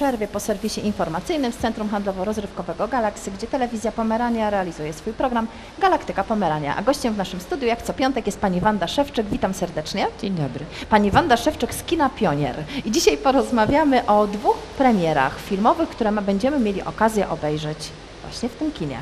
przerwie po serwisie informacyjnym z Centrum Handlowo-Rozrywkowego Galaksy, gdzie Telewizja Pomerania realizuje swój program Galaktyka Pomerania. A gościem w naszym studiu, jak co piątek, jest pani Wanda Szewczyk. Witam serdecznie. Dzień dobry. Pani Wanda Szewczyk z Kina Pionier. I dzisiaj porozmawiamy o dwóch premierach filmowych, które ma- będziemy mieli okazję obejrzeć właśnie w tym kinie.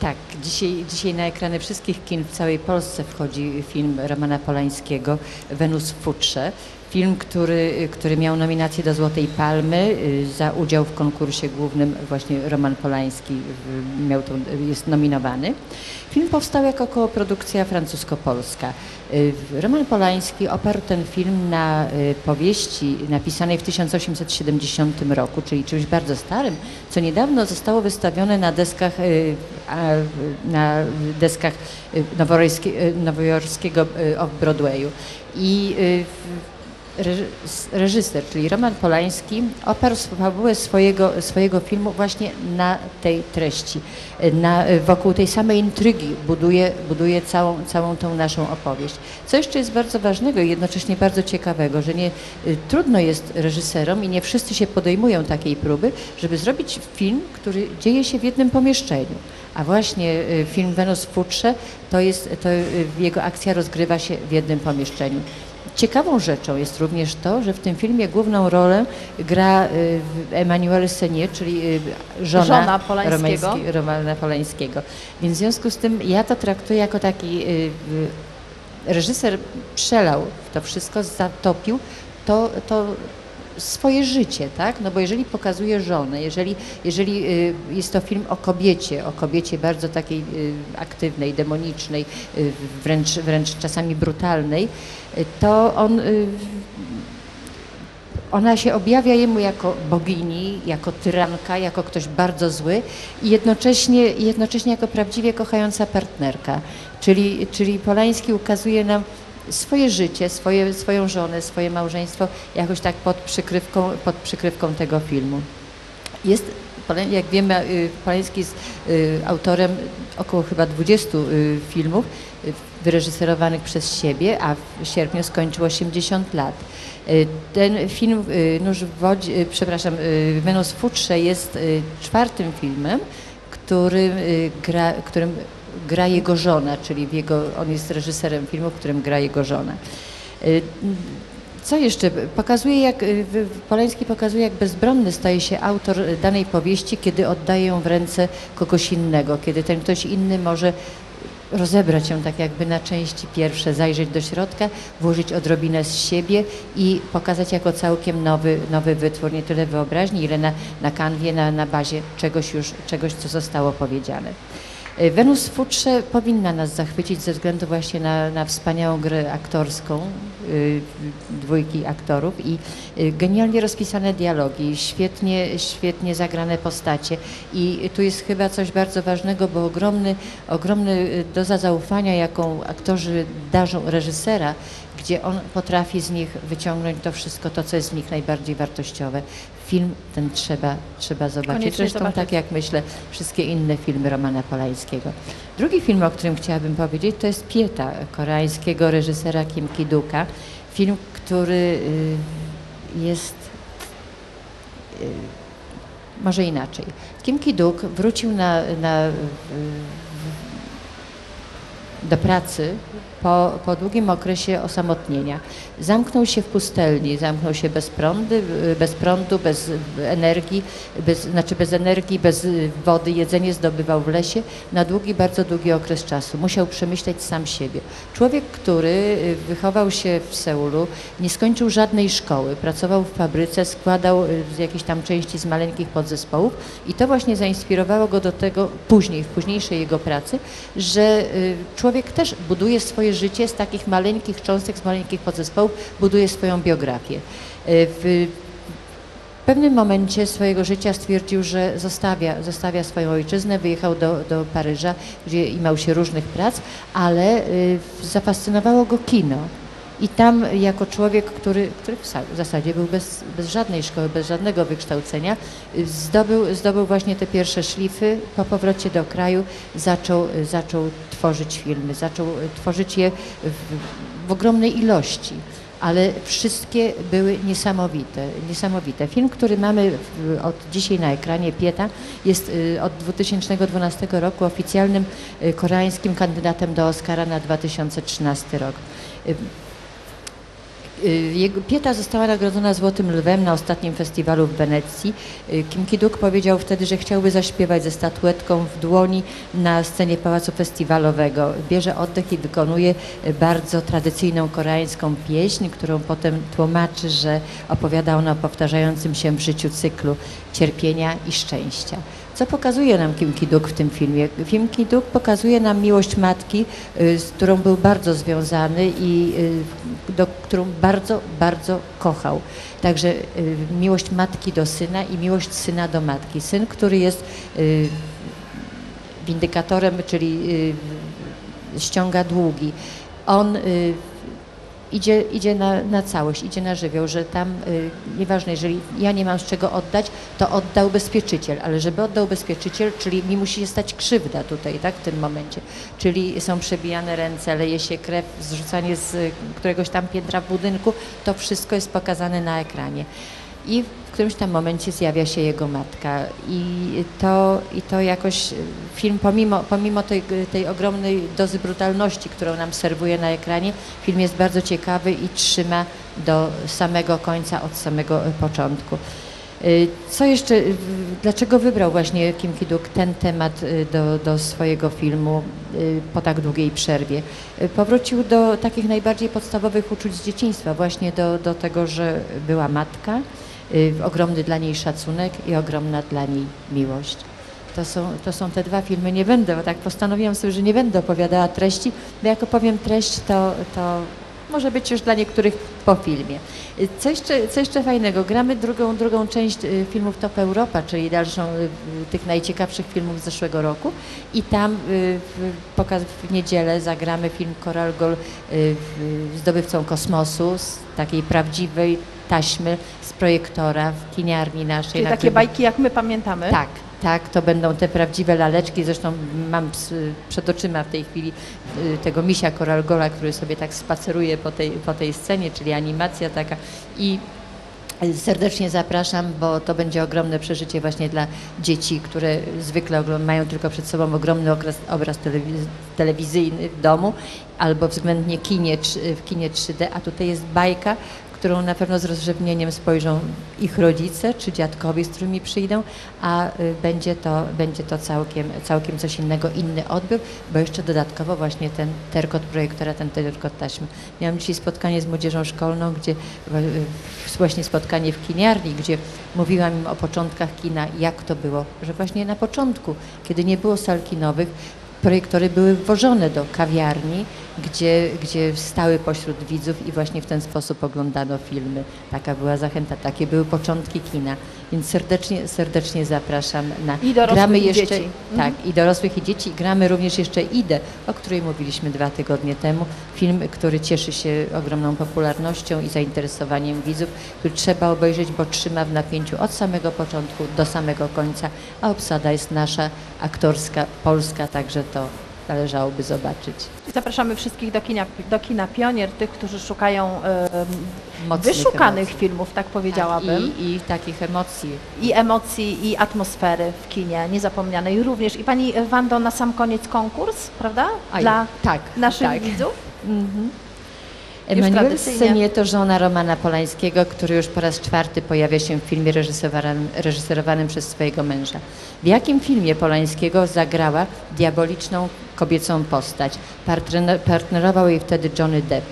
Tak, dzisiaj, dzisiaj na ekrany wszystkich kin w całej Polsce wchodzi film Romana Polańskiego Wenus w futrze. Film, który, który miał nominację do Złotej Palmy y, za udział w konkursie głównym właśnie Roman Polański y, miał tą, jest nominowany. Film powstał jako koprodukcja francusko-polska. Y, Roman Polański oparł ten film na y, powieści napisanej w 1870 roku, czyli czymś bardzo starym, co niedawno zostało wystawione na deskach, y, y, na deskach y, nowojorski- y, nowojorskiego y, off-Broadwayu. I y, reżyser, czyli Roman Polański, oparł fabułę swojego, swojego filmu właśnie na tej treści. Na, wokół tej samej intrygi buduje, buduje całą, całą tą naszą opowieść. Co jeszcze jest bardzo ważnego i jednocześnie bardzo ciekawego, że nie, y, trudno jest reżyserom i nie wszyscy się podejmują takiej próby, żeby zrobić film, który dzieje się w jednym pomieszczeniu. A właśnie y, film Wenus w futrze to jest, to y, jego akcja rozgrywa się w jednym pomieszczeniu. Ciekawą rzeczą jest również to, że w tym filmie główną rolę gra y, Emmanuel Senier, czyli y, żona, Żona Polańskiego. Romana Polańskiego. Więc w związku z tym ja to traktuję jako taki y, reżyser przelał w to wszystko, zatopił to, to swoje życie, tak? No bo jeżeli pokazuje żonę, jeżeli, jeżeli y, jest to film o kobiecie, o kobiecie bardzo takiej y, aktywnej, demonicznej, y, wręcz, wręcz czasami brutalnej, to on ona się objawia jemu jako bogini, jako tyranka, jako ktoś bardzo zły i jednocześnie, jednocześnie jako prawdziwie kochająca partnerka. Czyli, czyli Polański ukazuje nam swoje życie, swoje, swoją żonę, swoje małżeństwo jakoś tak pod przykrywką, pod przykrywką tego filmu. Jest, jak wiemy, y, Polański jest y, autorem około chyba 20 y, filmów wyreżyserowanych przez siebie, a w sierpniu skończył 80 lat. Ten film, Nóż w wodzie, przepraszam, Wenus futrze jest czwartym filmem, którym gra, którym gra jego żona, czyli jego, on jest reżyserem filmu, w którym gra jego żona. Y, co jeszcze? Pokazuje, jak y, Polański pokazuje, jak bezbronny staje się autor danej powieści, kiedy oddaje ją w ręce kogoś innego, kiedy ten ktoś inny może rozebrać ją tak jakby na części pierwsze, zajrzeć do środka, włożyć odrobinę z siebie i pokazać jako całkiem nowy, nowy wytwór, nie tyle wyobraźni, ile na, na kanwie, na, na bazie czegoś już, czegoś, co zostało powiedziane. Y, Wenus w futrze powinna nas zachwycić ze względu właśnie na, na wspaniałą grę aktorską y, dwójki aktorów i y, genialnie rozpisane dialogi, świetnie, świetnie zagrane postacie. I tu jest chyba coś bardzo ważnego, bo ogromny, ogromny doza zaufania, jaką aktorzy darzą reżysera, gdzie on potrafi z nich wyciągnąć to wszystko, to co jest w nich najbardziej wartościowe. Film ten trzeba, trzeba zobaczyć. Koniecznie Zresztą zobaczyć. tak jak myślę wszystkie inne filmy Romana Polańskiego. Drugi film, o którym chciałabym powiedzieć, to jest Pieta koreańskiego reżysera Kim Ki-duka. Film, który y, jest y, może inaczej. Kim Ki-duk wrócił na, na, y, do pracy po, po długim okresie osamotnienia. Zamknął się w pustelni, zamknął się bez, prądy, bez prądu, bez energii, bez, znaczy bez energii, bez wody, jedzenie zdobywał w lesie na długi, bardzo długi okres czasu. Musiał przemyśleć sam siebie. Człowiek, który y, wychował się w Seulu, nie skończył żadnej szkoły, pracował w fabryce, składał y, z jakichś tam części z maleńkich podzespołów i to właśnie zainspirowało go do tego później, w późniejszej jego pracy, że y, człowiek też buduje swoje życie z takich maleńkich cząstek, z maleńkich podzespołów, buduje swoją biografię. Y, W pewnym momencie swojego życia stwierdził, że zostawia, zostawia swoją ojczyznę, wyjechał do, do Paryża, gdzie imał się różnych prac, ale y, zafascynowało go kino. I tam jako człowiek, który, który w sa- w zasadzie był bez, bez żadnej szkoły, bez żadnego wykształcenia, y, zdobył, zdobył właśnie te pierwsze szlify. Po powrocie do kraju zaczął, zaczął tworzyć filmy, zaczął y, tworzyć je w, w ogromnej ilości. ale wszystkie były niesamowite, niesamowite. Film, który mamy od dzisiaj na ekranie, Pieta, jest y, od 2012 roku oficjalnym koreańskim kandydatem do Oscara na 2013 rok. Y, Pieta została nagrodzona Złotym Lwem na ostatnim festiwalu w Wenecji. Y, Kim Ki-duk powiedział wtedy, że chciałby zaśpiewać ze statuetką w dłoni na scenie Pałacu Festiwalowego. Bierze oddech i wykonuje y, bardzo tradycyjną koreańską pieśń, którą potem tłumaczy, że opowiada ona o powtarzającym się w życiu cyklu cierpienia i szczęścia. Co pokazuje nam Kim Ki-duk w tym filmie? Film Ki-duk pokazuje nam miłość matki, y, z którą był bardzo związany i y, do, którą bardzo, bardzo kochał. Także y, miłość matki do syna i miłość syna do matki. Syn, który jest windykatorem, czyli ściąga długi. On idzie, idzie na, na całość, idzie na żywioł, że tam y, nieważne, jeżeli ja nie mam z czego oddać, to odda ubezpieczyciel, ale żeby oddał ubezpieczyciel, czyli mi musi się stać krzywda tutaj, tak, w tym momencie. Czyli są przebijane ręce, leje się krew, zrzucanie z któregoś tam piętra w budynku, to wszystko jest pokazane na ekranie. I w którymś tam momencie zjawia się jego matka i to, i to jakoś y, film, pomimo, pomimo tej, tej ogromnej dozy brutalności, którą nam serwuje na ekranie, film jest bardzo ciekawy i trzyma do samego końca, od samego y, początku. Co jeszcze, dlaczego wybrał właśnie Kim Ki-duk ten temat do, do swojego filmu po tak długiej przerwie? Powrócił do takich najbardziej podstawowych uczuć z dzieciństwa, właśnie do, do tego, że była matka, ogromny dla niej szacunek i ogromna dla niej miłość. To są, to są te dwa filmy. Nie będę, bo tak postanowiłam sobie, że nie będę opowiadała treści, bo jak opowiem treść, to, to może być już dla niektórych po filmie. Co jeszcze, co jeszcze fajnego? Gramy drugą, drugą część y, filmów Top Europa, czyli dalszą y, tych najciekawszych filmów z zeszłego roku i tam y, w, pokaz, w niedzielę zagramy film Coral Gold w- zdobywcą kosmosu z takiej prawdziwej taśmy z projektora w kiniarni naszej. Czyli na takie bajki, jak my pamiętamy. tak, tak, to będą te prawdziwe laleczki. Zresztą mam przed oczyma w tej chwili y, tego misia Koralgola, który sobie tak spaceruje po tej, po tej scenie, czyli animacja taka. I serdecznie zapraszam, bo to będzie ogromne przeżycie właśnie dla dzieci, które zwykle mają tylko przed sobą ogromny obraz, obraz telewiz- telewizyjny w domu albo względnie kinie, w kinie 3D, a tutaj jest bajka, którą na pewno z rozrzewnieniem spojrzą ich rodzice czy dziadkowie, z którymi przyjdą, a y, będzie to, będzie to całkiem, całkiem coś innego, inny odbiór, bo jeszcze dodatkowo właśnie ten terkot projektora, ten terkot taśmy. Miałam dzisiaj spotkanie z młodzieżą szkolną, gdzie właśnie spotkanie w kiniarni, gdzie mówiłam im o początkach kina, jak to było, że właśnie na początku, kiedy nie było sal kinowych, projektory były wwożone do kawiarni, gdzie, gdzie stały pośród widzów i właśnie w ten sposób oglądano filmy. Taka była zachęta, takie były początki kina. Więc serdecznie, serdecznie zapraszam na... I dorosłych, gramy i jeszcze, dzieci. Tak, i dorosłych i dzieci. Gramy również jeszcze Idę, o której mówiliśmy dwa tygodnie temu. Film, który cieszy się ogromną popularnością i zainteresowaniem widzów, który trzeba obejrzeć, bo trzyma w napięciu od samego początku do samego końca, a obsada jest nasza, aktorska, polska, także to należałoby zobaczyć. Zapraszamy wszystkich do kina, do kina Pionier, tych, którzy szukają Mocnych wyszukanych emocji. filmów, tak powiedziałabym. Tak, i, I takich emocji. I emocji, i atmosfery w kinie niezapomnianej również. I Pani Wando, na sam koniec konkurs, prawda? Dla tak, naszych tak. widzów. Mhm. Emanuel. Senie to żona Romana Polańskiego, który już po raz czwarty pojawia się w filmie reżyserowanym, reżyserowanym przez swojego męża. W jakim filmie Polańskiego zagrała diaboliczną kobiecą postać? Partner, partnerował jej wtedy Johnny Depp.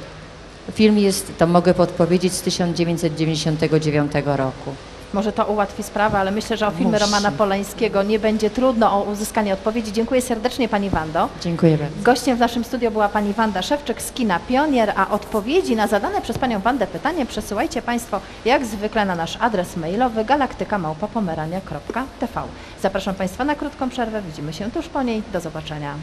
Film jest, to mogę podpowiedzieć, z 1999 roku. Może to ułatwi sprawę, ale myślę, że o filmy Musi. Romana Polańskiego nie będzie trudno o uzyskanie odpowiedzi. Dziękuję serdecznie Pani Wando. Dziękuję bardzo. Gościem w naszym studiu była Pani Wanda Szewczyk z kina Pionier, a odpowiedzi na zadane przez Panią Wandę pytanie przesyłajcie Państwo jak zwykle na nasz adres mailowy galaktykamałpapomerania.tv. Zapraszam Państwa na krótką przerwę, widzimy się tuż po niej. Do zobaczenia.